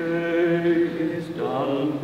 eis dan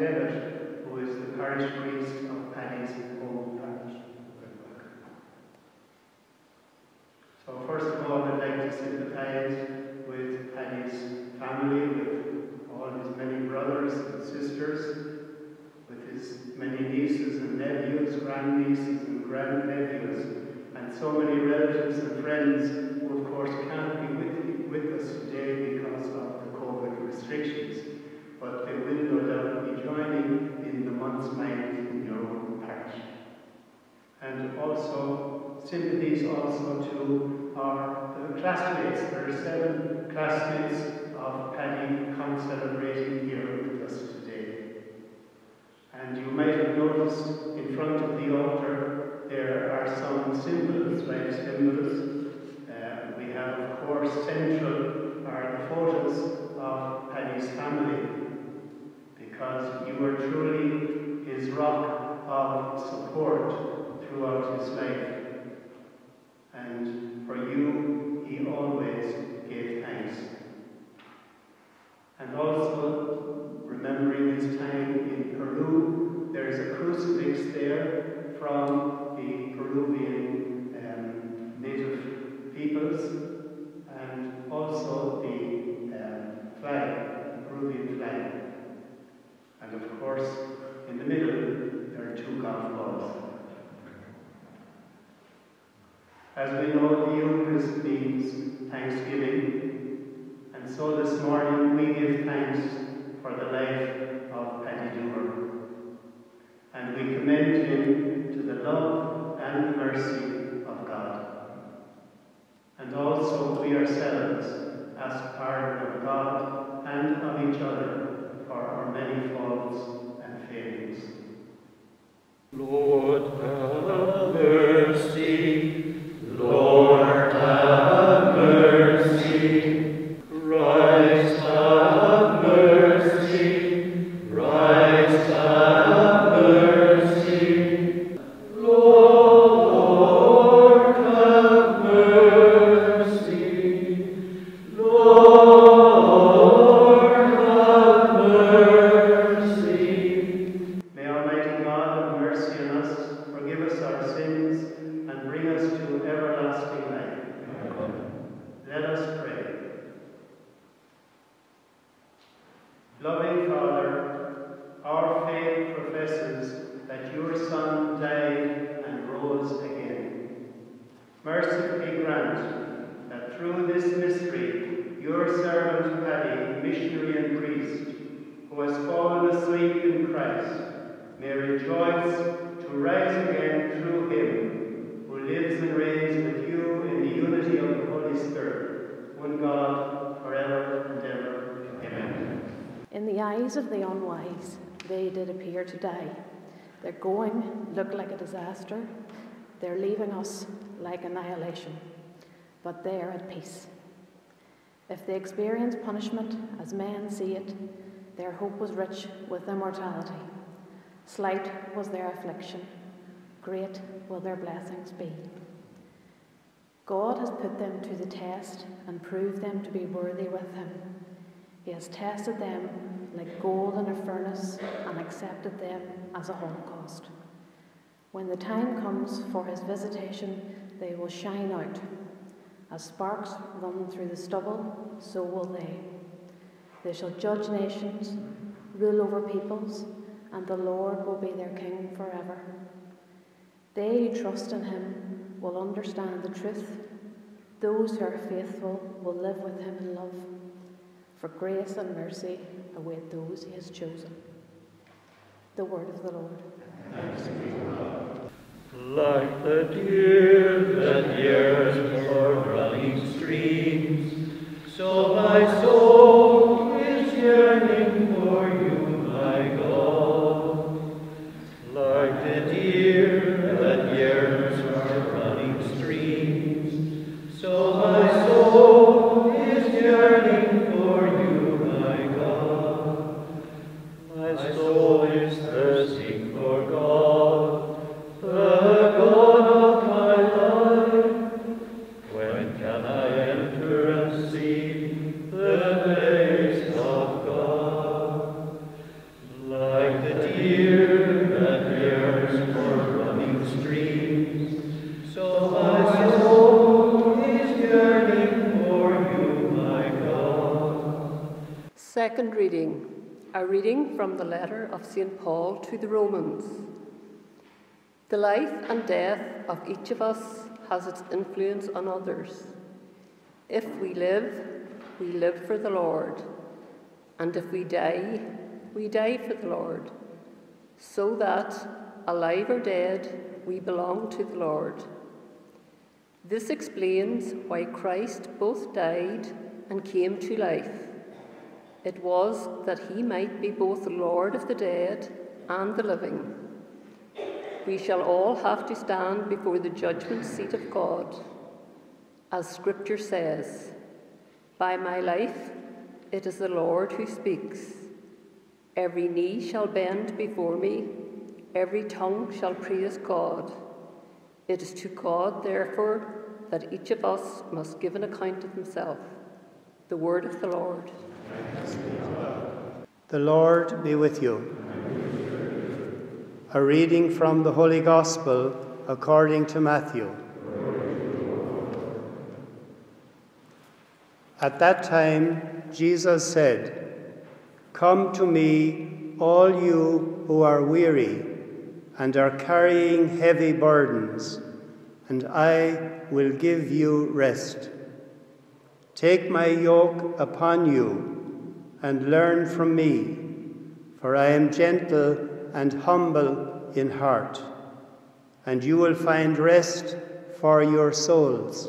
Eamon who is the parish priest of Paddy's home parish. So first of all, I'd like to sympathize with Paddy's family, with all his many brothers and sisters, with his many nieces and nephews, grandnieces and grandnephews, and so many relatives and friends who, of course, can't be with, with us today because of the COVID restrictions. But they will no doubt be joining in the month's mind in your own parish. And also, sympathies also to our the classmates. There are seven classmates of Paddy celebrating here with us today. And you might have noticed in front of the altar there are some symbols, life symbols. Uh, we have, of course, central are the photos of Paddy's family, because you were truly his rock of support throughout his life. And for you, he always gave thanks. And also, remembering his time in Peru, there is a crucifix there from the Peruvian um, native peoples, and also the um, flag, the Peruvian flag. And of course, in the middle, there are two golf balls. As we know, the Eucharist means thanksgiving, and so this morning we give thanks for the life of Paddy Dooher. And we commend him to the love and mercy of God. And also we ourselves ask pardon of God and of each other for our many faults and failings. Lord, Eyes of the unwise, they did appear to die. Their going looked like a disaster. They're leaving us like annihilation. But they are at peace. If they experience punishment as men see it, their hope was rich with immortality. Slight was their affliction, great will their blessings be. God has put them to the test and proved them to be worthy with Him. He has tested them like gold in a furnace and accepted them as a holocaust. When the time comes for his visitation, they will shine out. As sparks run through the stubble, so will they. They shall judge nations, rule over peoples, and the Lord will be their king forever. They who trust in him will understand the truth. Those who are faithful will live with him in love. For grace and mercy await those he has chosen. The word of the Lord. Like the deer that yearns for running streams, so my Second reading, a reading from the letter of St. Paul to the Romans. The life and death of each of us has its influence on others. If we live, we live for the Lord, and if we die, we die for the Lord, so that, alive or dead, we belong to the Lord. This explains why Christ both died and came to life. It was that he might be both Lord of the dead and the living. We shall all have to stand before the judgment seat of God. As Scripture says, By my life it is the Lord who speaks. Every knee shall bend before me, every tongue shall praise God. It is to God, therefore, that each of us must give an account of himself. The word of the Lord. The Lord be with you. A reading from the Holy Gospel according to Matthew. At that time, Jesus said, Come to me, all you who are weary and are carrying heavy burdens, and I will give you rest. Take my yoke upon you and learn from me, for I am gentle and humble in heart, and you will find rest for your souls.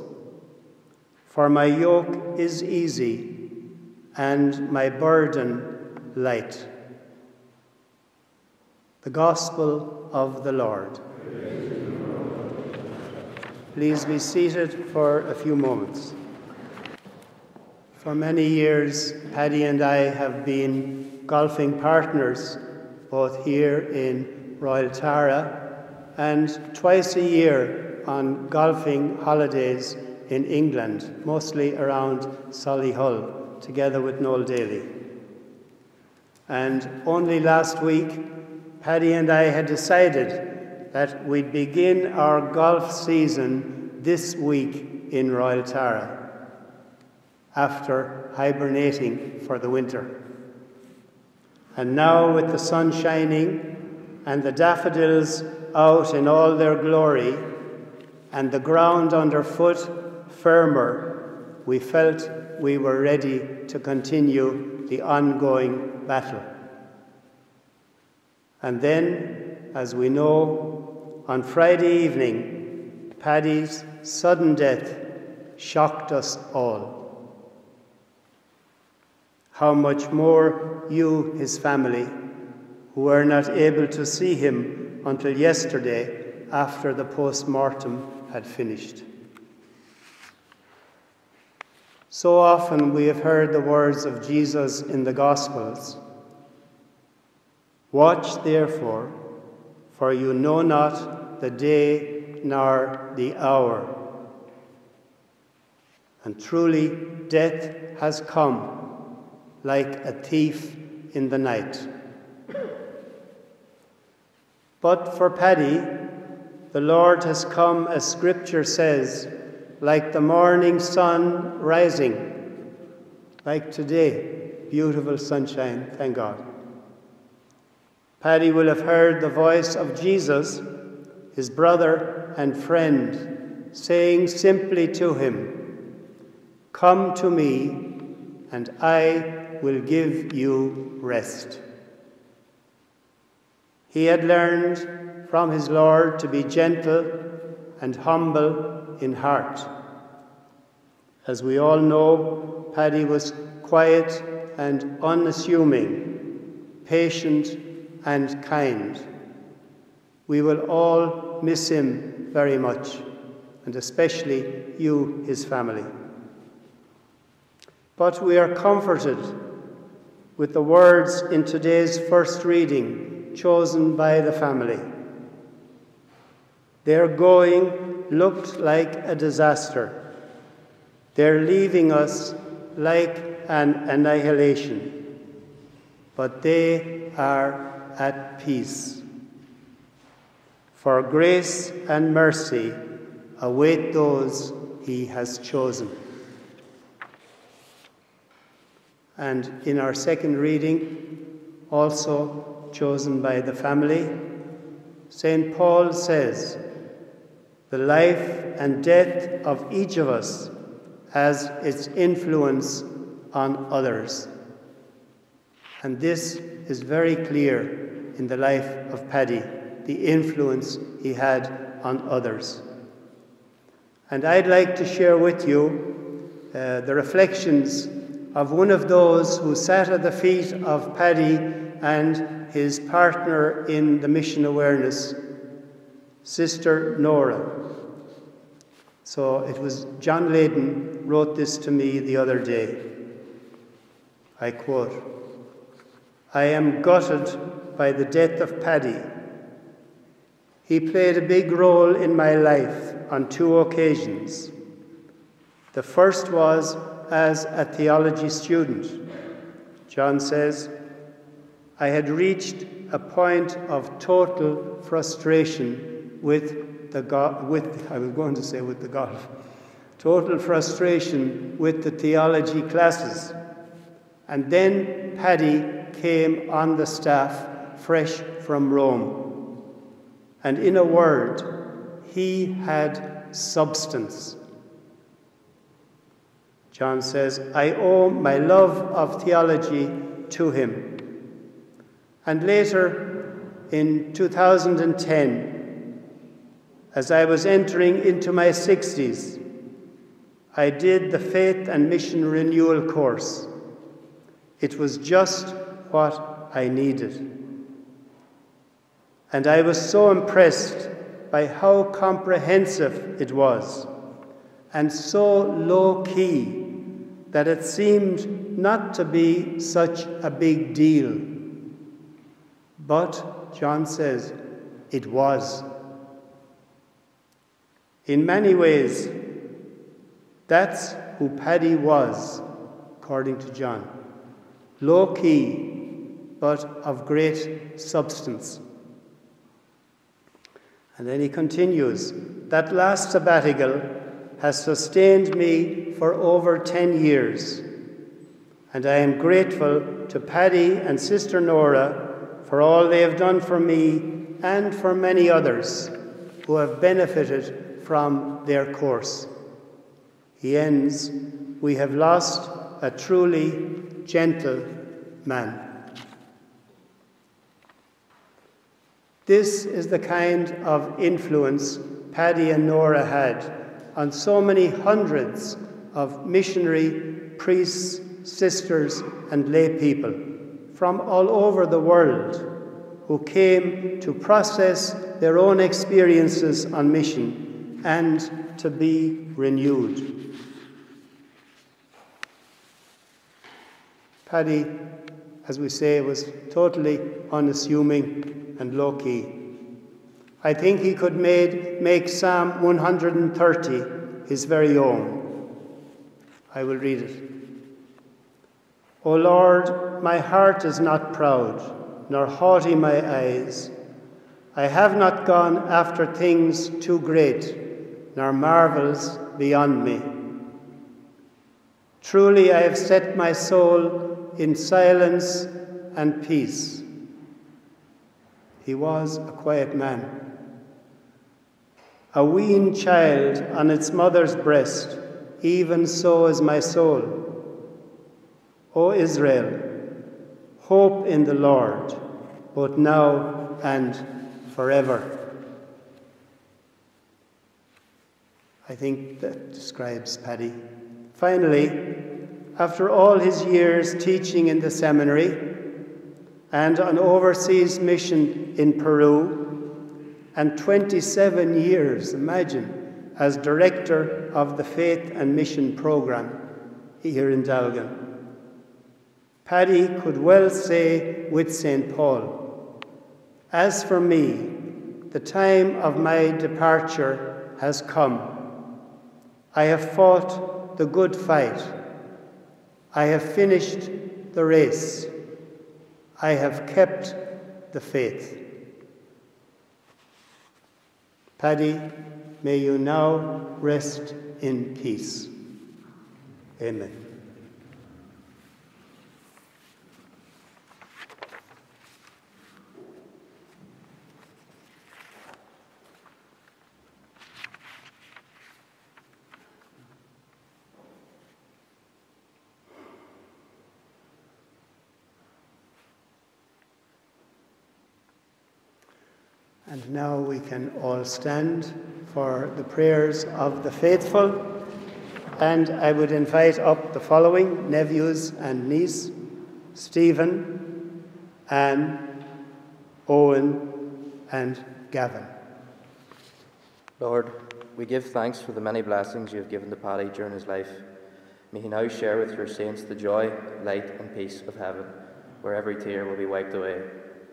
For my yoke is easy and my burden light. The Gospel of the Lord. Please be seated for a few moments. For many years, Paddy and I have been golfing partners, both here in Royal Tara and twice a year on golfing holidays in England, mostly around Solihull, together with Noel Daly. And only last week, Paddy and I had decided that we'd begin our golf season this week in Royal Tara after hibernating for the winter. And now, with the sun shining and the daffodils out in all their glory, and the ground underfoot firmer, we felt we were ready to continue the ongoing battle. And then, as we know, on Friday evening, Paddy's sudden death shocked us all how much more you, his family, who were not able to see him until yesterday after the post mortem had finished. So often we have heard the words of Jesus in the Gospels Watch therefore, for you know not the day nor the hour. And truly, death has come like a thief in the night. But for Paddy, the Lord has come, as Scripture says, like the morning sun rising, like today, beautiful sunshine, thank God. Paddy will have heard the voice of Jesus, his brother and friend, saying simply to him, Come to me, and I will give you rest. He had learned from his Lord to be gentle and humble in heart. As we all know, Paddy was quiet and unassuming, patient and kind. We will all miss him very much, and especially you, his family. But we are comforted with the words in today's first reading chosen by the family. Their going looked like a disaster. They're leaving us like an annihilation. But they are at peace. For grace and mercy await those he has chosen. And in our second reading, also chosen by the family, St. Paul says, The life and death of each of us has its influence on others. And this is very clear in the life of Paddy, the influence he had on others. And I'd like to share with you uh, the reflections of one of those who sat at the feet of Paddy and his partner in the mission awareness, Sister Nora. So it was John Layden wrote this to me the other day. I quote I am gutted by the death of Paddy. He played a big role in my life on two occasions. The first was as a theology student. John says, I had reached a point of total frustration with the go- with I was going to say with the golf. Total frustration with the theology classes. And then Paddy came on the staff fresh from Rome. And in a word, he had substance. John says, I owe my love of theology to him. And later, in 2010, as I was entering into my 60s, I did the Faith and Mission Renewal course. It was just what I needed. And I was so impressed by how comprehensive it was and so low key that it seemed not to be such a big deal. But, John says, it was. In many ways, that's who Paddy was, according to John. Low key, but of great substance. And then he continues that last sabbatical has sustained me for over 10 years. And I am grateful to Paddy and Sister Nora for all they have done for me and for many others who have benefited from their course. He ends, We have lost a truly gentle man. This is the kind of influence Paddy and Nora had on so many hundreds of missionary priests, sisters, and lay people from all over the world who came to process their own experiences on mission and to be renewed. Paddy, as we say, was totally unassuming and low key. I think he could made, make Psalm 130 his very own. I will read it. O Lord, my heart is not proud, nor haughty my eyes. I have not gone after things too great, nor marvels beyond me. Truly, I have set my soul in silence and peace. He was a quiet man. A weaned child on its mother's breast, even so is my soul. O Israel, hope in the Lord, both now and forever. I think that describes Paddy. Finally, after all his years teaching in the seminary and an overseas mission in Peru, and 27 years, imagine, as director of the Faith and Mission Program here in Dalgan. Paddy could well say with St. Paul, As for me, the time of my departure has come. I have fought the good fight. I have finished the race. I have kept the faith. Paddy, may you now rest in peace. Amen. And now we can all stand for the prayers of the faithful. And I would invite up the following nephews and niece Stephen, Anne, Owen, and Gavin. Lord, we give thanks for the many blessings you have given to Paddy during his life. May he now share with your saints the joy, light, and peace of heaven, where every tear will be wiped away.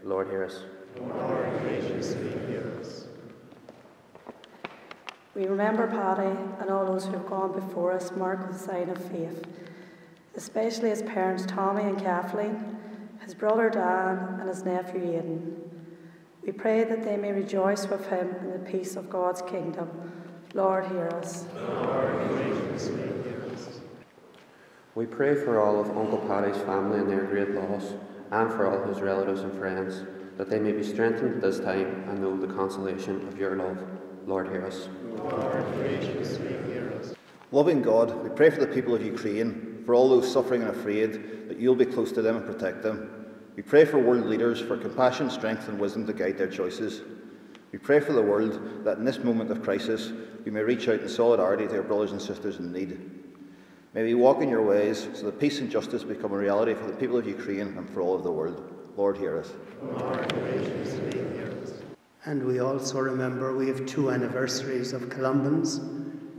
Lord, hear us. Lord, graciously hear us. We remember Paddy and all those who have gone before us, marked with the sign of faith, especially his parents Tommy and Kathleen, his brother Dan, and his nephew Aidan. We pray that they may rejoice with him in the peace of God's kingdom. Lord, hear us. Hear us. We pray for all of Uncle Paddy's family and their great loss, and for all his relatives and friends that they may be strengthened at this time and know the consolation of your love. Lord, hear us. Loving God, we pray for the people of Ukraine, for all those suffering and afraid, that you'll be close to them and protect them. We pray for world leaders for compassion, strength, and wisdom to guide their choices. We pray for the world that in this moment of crisis we may reach out in solidarity to our brothers and sisters in need. May we walk in your ways so that peace and justice become a reality for the people of Ukraine and for all of the world. Lord, hear us. Lord, graciously hear us. And we also remember we have two anniversaries of Columbans.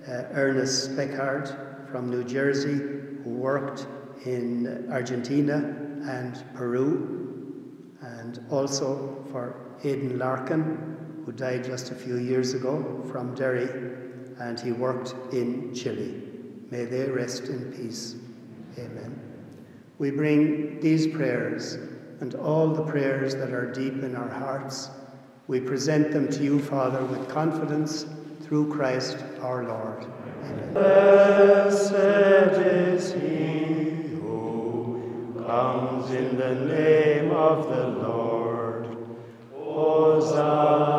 Uh, Ernest Speckard from New Jersey, who worked in Argentina and Peru, and also for Aidan Larkin, who died just a few years ago from Derry, and he worked in Chile. May they rest in peace. Amen. We bring these prayers and all the prayers that are deep in our hearts. We present them to you, Father, with confidence through Christ our Lord. Amen. Blessed is he who comes in the name of the Lord. Hosanna,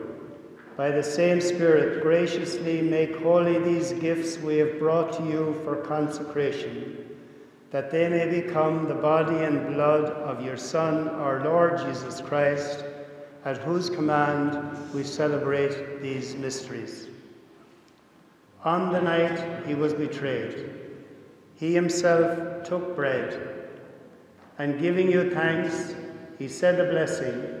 by the same Spirit, graciously make holy these gifts we have brought to you for consecration, that they may become the body and blood of your Son, our Lord Jesus Christ, at whose command we celebrate these mysteries. On the night he was betrayed, he himself took bread, and giving you thanks, he said a blessing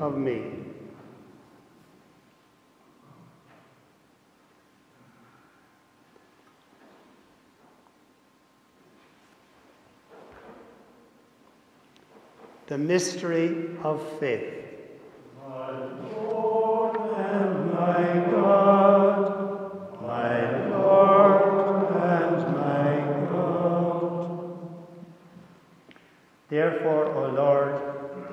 of me. The mystery of faith.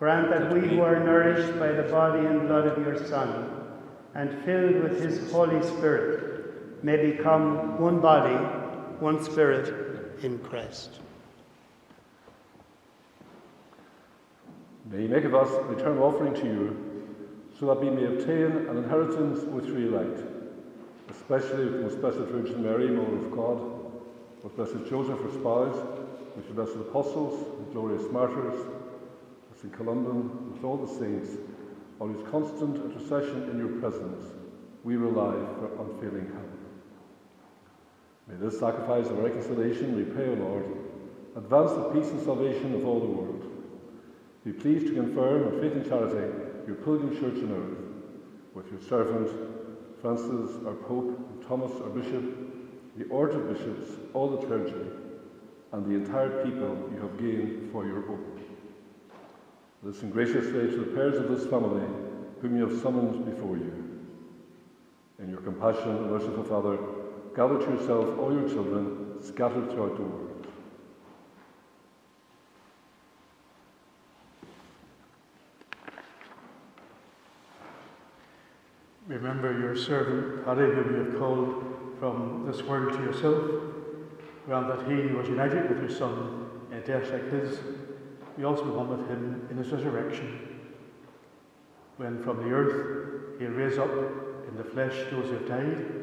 Grant that we who are nourished by the body and blood of your Son, and filled with his Holy Spirit, may become one body, one spirit in Christ. May he make of us an eternal offering to you, so that we may obtain an inheritance with you elect, especially with most blessed Virgin Mary, Mother of God, with blessed Joseph, her spouse, with the blessed apostles, the glorious martyrs, St. Columban, with all the saints, on whose constant intercession in your presence we rely for unfailing help. May this sacrifice of reconciliation, we pray, O Lord, advance the peace and salvation of all the world. Be pleased to confirm in faith and charity your pilgrim church on earth, with your servant Francis, our Pope, and Thomas, our Bishop, the order of bishops, all the clergy, and the entire people you have gained for your own. Listen graciously to the prayers of this family, whom you have summoned before you. In your compassion and merciful Father, gather to yourself all your children scattered throughout the world. Remember your servant Paddy, whom you have called from this world to yourself. Grant that he was united with your Son in death like his, be also one with him in his resurrection. When from the earth he'll raise up in the flesh those who have died,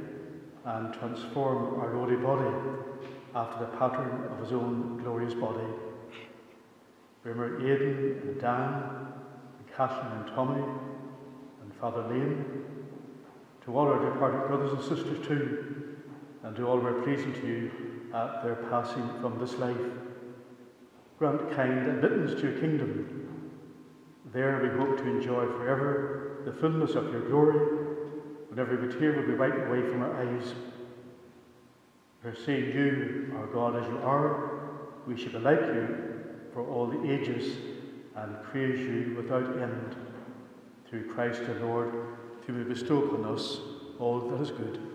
and transform our lowly body after the pattern of his own glorious body. Remember Aidan and Dan, and Catherine and Tommy, and Father Liam, to all our departed brothers and sisters too, and to all who are pleasing to you at their passing from this life. Grant kind admittance to your kingdom. There we hope to enjoy forever the fullness of your glory, when every tear will be wiped away from our eyes. For seeing you, our God, as you are, we shall be like you for all the ages and praise you without end. Through Christ our Lord, who will bestow upon us all that is good.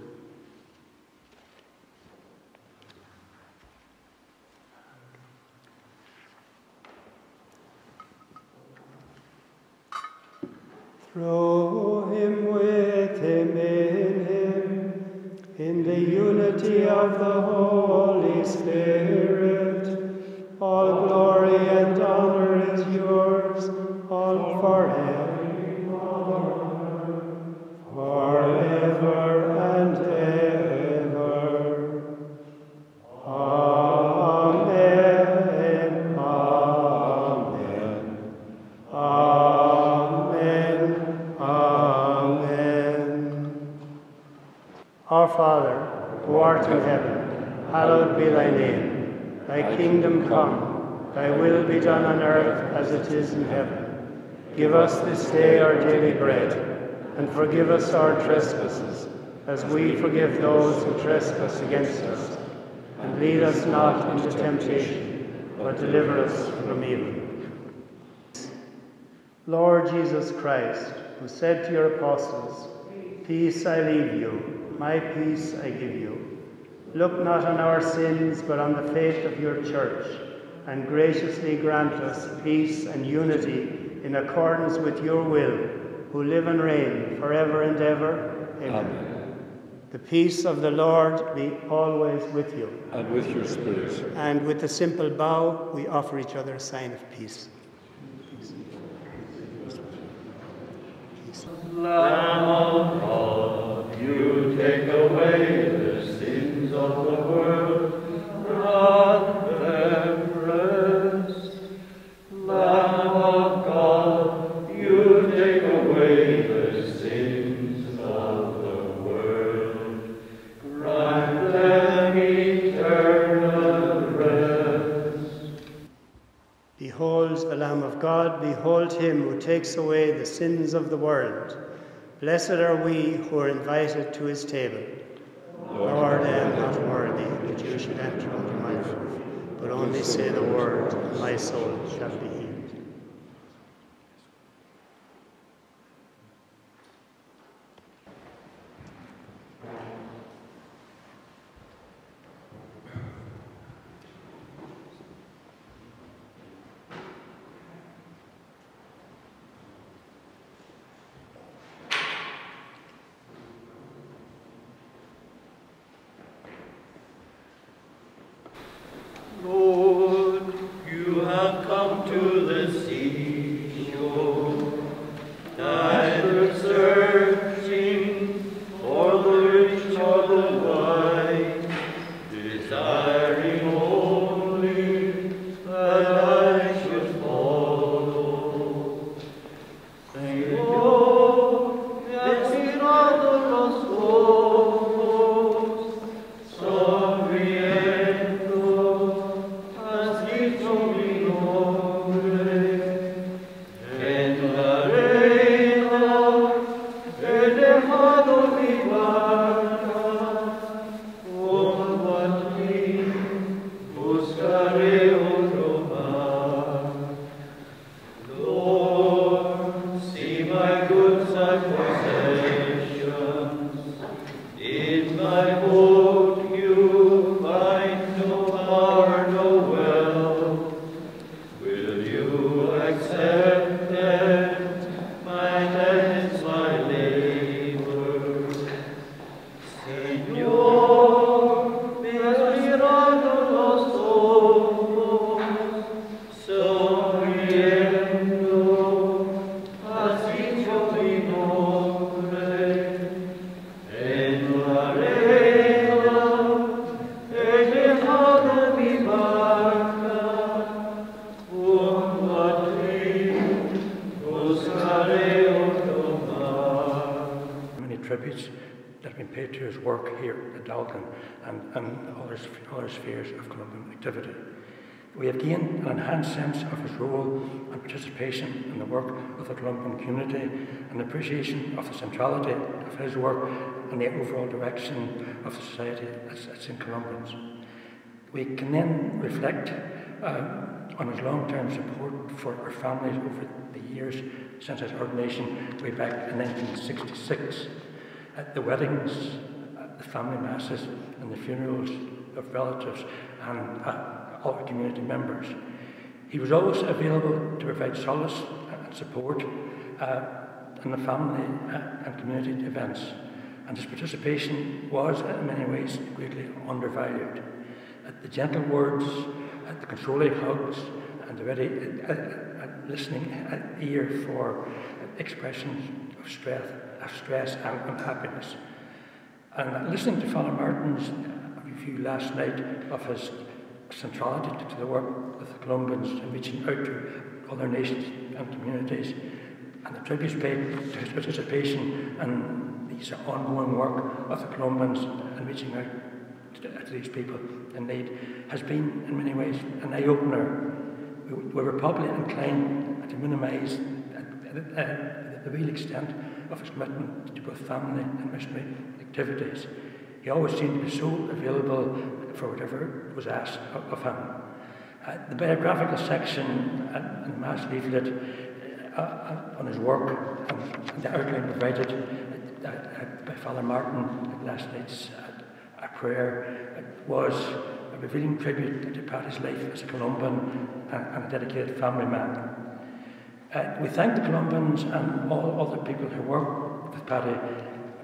Through him, with him, in him, in the unity of the Holy Spirit. Come, thy will be done on earth as it is in heaven. Give us this day our daily bread, and forgive us our trespasses, as we forgive those who trespass against us. And lead us not into temptation, but deliver us from evil. Lord Jesus Christ, who said to your apostles, Peace I leave you, my peace I give you. Look not on our sins, but on the faith of your church, and graciously grant us peace and unity in accordance with your will, who live and reign forever and ever. Amen. The peace of the Lord be always with you. And with your spirit. And with a simple bow, we offer each other a sign of peace. Lamb of God, you take away the sins of the world, grant them rest. Lamb of God, you take away takes away the sins of the world. Blessed are we who are invited to his table. Lord, I am not worthy that you should enter under my roof, but only say the word, and my soul shall be activity. We have gained an enhanced sense of his role and participation in the work of the Columban community and appreciation of the centrality of his work and the overall direction of the society at, at St. Columban's. We can then reflect uh, on his long-term support for our families over the years since his ordination way back in 1966. At the weddings, at the family masses, and the funerals of relatives and uh, other community members. He was always available to provide solace and support uh, in the family uh, and community events. and his participation was in many ways greatly undervalued. the gentle words, the controlling hugs, and the ready uh, listening ear for expressions of stress, of stress and, unhappiness. And listening to Father Martin's review last night of his centrality to the work of the Columbans and reaching out to other nations and communities, and the tributes paid to his participation in these ongoing work of the Columbans and reaching out to, these people in need has been, in many ways, an eye opener. We, we were probably inclined to minimise the real extent of his commitment to both family and missionary activities. He always seemed to be so available for whatever was asked of, him. Uh, the biographical section in the Mass leaflet uh, uh, on his work and, and the outline provided uh, uh, by Father Martin at last night's uh, prayer was a revealing tribute to Paddy's life as a Columban and, and a dedicated family man. we thank the Columbans and all other people who worked with Paddy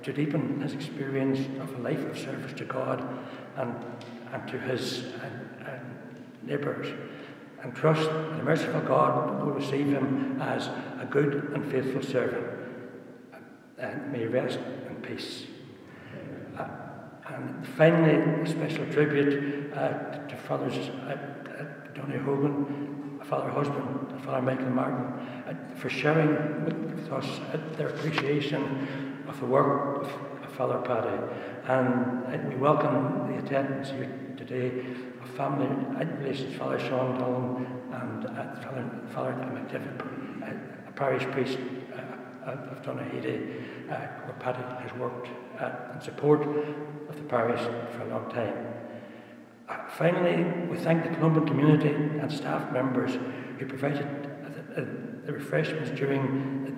to deepen his experience of a life of service to God and, and to his neighbours, and trust the merciful God will receive him as a good and faithful servant, and may rest in peace. Uh, and finally, a special tribute uh, to Fathers uh, uh, Donny Hogan, Father Husband, Father Michael Martin, uh, for sharing with, with us uh, their appreciation of the work of, of Father Paddy. And we welcome the attendance here today family and relations, Father Sean Dillon and uh, Father, Father McDivitt, uh, a parish priest uh, of Donaghedy, uh, where Paddy has worked uh, in support of the parish for a long time. Uh, finally, we thank the Columban community and staff members who provided the, the refreshments during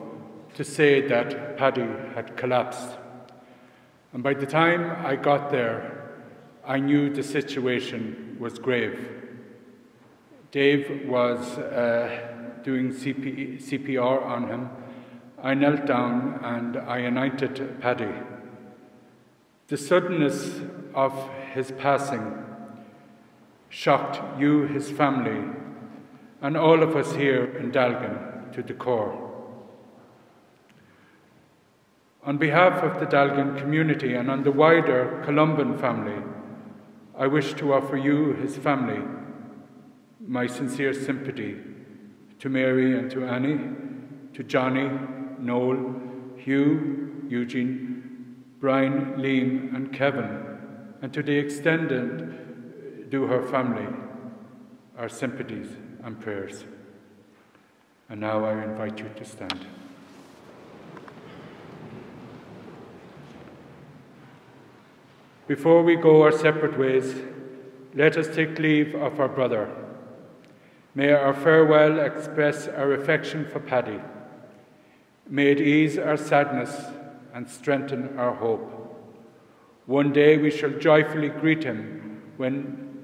to say that Paddy had collapsed. And by the time I got there, I knew the situation was grave. Dave was uh, doing CP- CPR on him. I knelt down and I anointed Paddy. The suddenness of his passing shocked you, his family, and all of us here in Dalgan to the core. On behalf of the Dalgan community and on the wider Columban family, I wish to offer you, his family, my sincere sympathy to Mary and to Annie, to Johnny, Noel, Hugh, Eugene, Brian, Liam, and Kevin, and to the extended Dooher family, our sympathies and prayers. And now I invite you to stand. Before we go our separate ways, let us take leave of our brother. May our farewell express our affection for Paddy. May it ease our sadness and strengthen our hope. One day we shall joyfully greet him when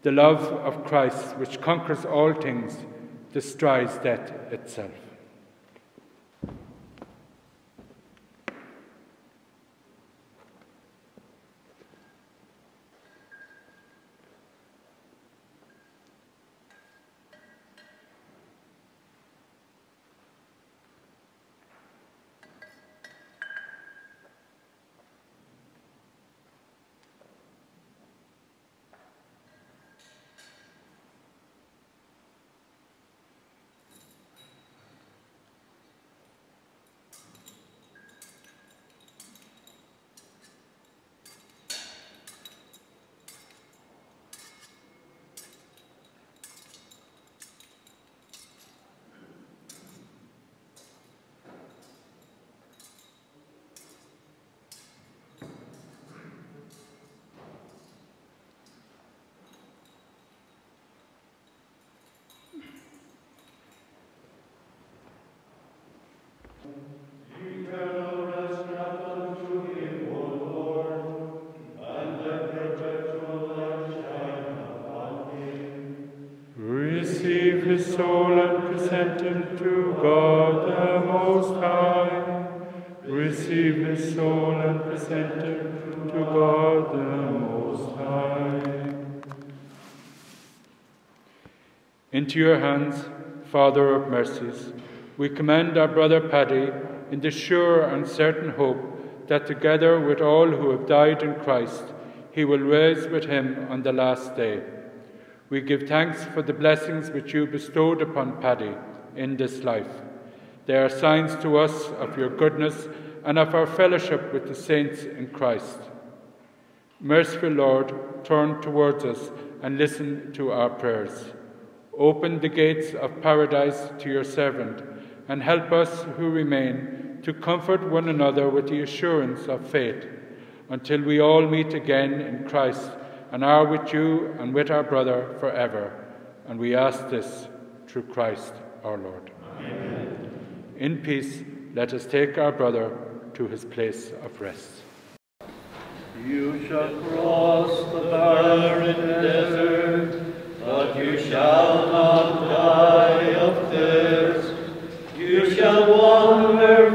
the love of Christ, which conquers all things, destroys death itself. Into your hands, Father of mercies, we commend our brother Paddy in the sure and certain hope that together with all who have died in Christ, he will rise with him on the last day. We give thanks for the blessings which you bestowed upon Paddy in this life. They are signs to us of your goodness and of our fellowship with the saints in Christ. Merciful Lord, turn towards us and listen to our prayers. Open the gates of paradise to your servant and help us who remain to comfort one another with the assurance of faith until we all meet again in Christ and are with you and with our brother forever. And we ask this through Christ our Lord. Amen. In peace, let us take our brother to his place of rest. You shall cross the barren desert, but you shall not die of thirst. Shall wander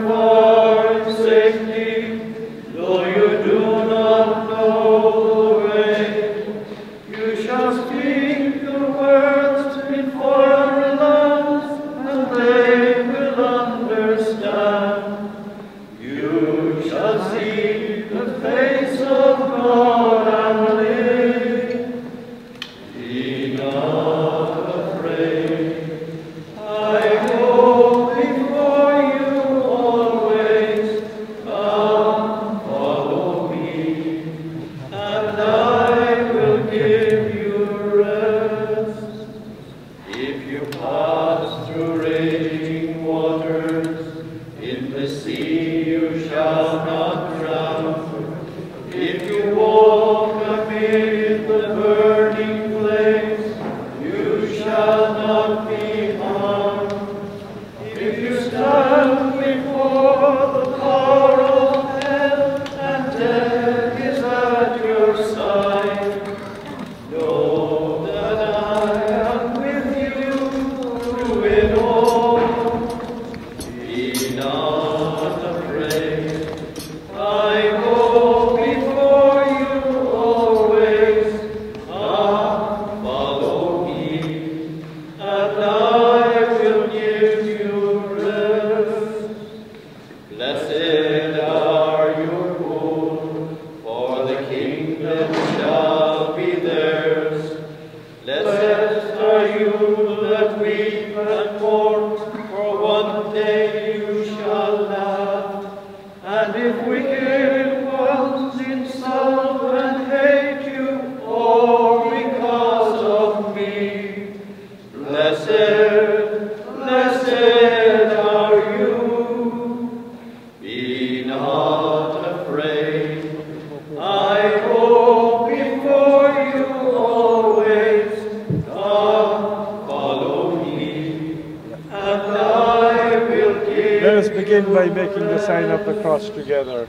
by making the sign of the cross together.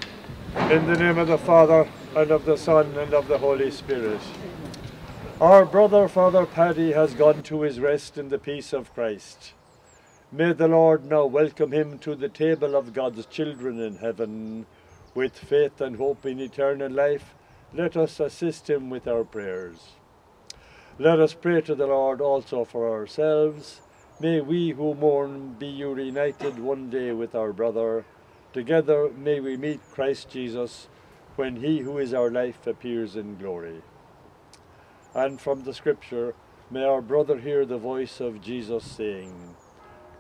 In the name of the Father, and of the Son, and of the Holy Spirit. Our brother, Father Paddy, has gone to his rest in the peace of Christ. May the Lord now welcome him to the table of God's children in heaven. With faith and hope in eternal life, let us assist him with our prayers. Let us pray to the Lord also for ourselves. May we who mourn be reunited one day with our brother. Together may we meet Christ Jesus when he who is our life appears in glory and from the Scripture, may our brother hear the voice of Jesus saying,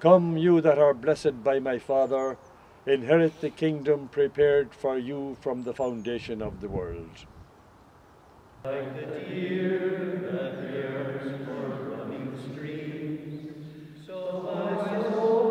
Come, you that are blessed by my Father, inherit the kingdom prepared for you from the foundation of the world. Like the deer that for streams, so my soul